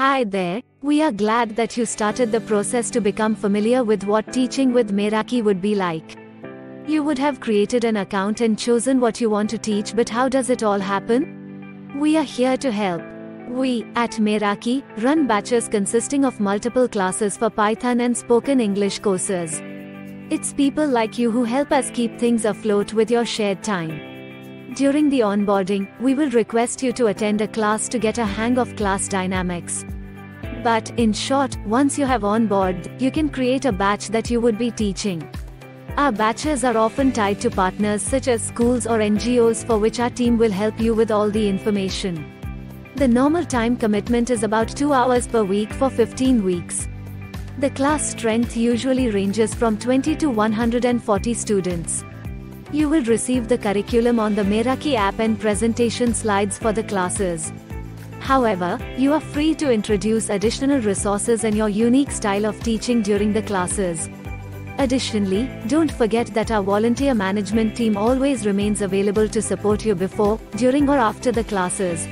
Hi there, we are glad that you started the process to become familiar with what teaching with Meraki would be like. You would have created an account and chosen what you want to teach, but how does it all happen? We are here to help. We, at Meraki, run batches consisting of multiple classes for Python and spoken English courses. It's people like you who help us keep things afloat with your shared time. During the onboarding, we will request you to attend a class to get a hang of class dynamics. But, in short, once you have on board, you can create a batch that you would be teaching. Our batches are often tied to partners such as schools or NGOs for which our team will help you with all the information. The normal time commitment is about 2 hours per week for 15 weeks. The class strength usually ranges from 20 to 140 students. You will receive the curriculum on the Meraki app and presentation slides for the classes. However, you are free to introduce additional resources and your unique style of teaching during the classes. Additionally, don't forget that our volunteer management team always remains available to support you before, during or after the classes.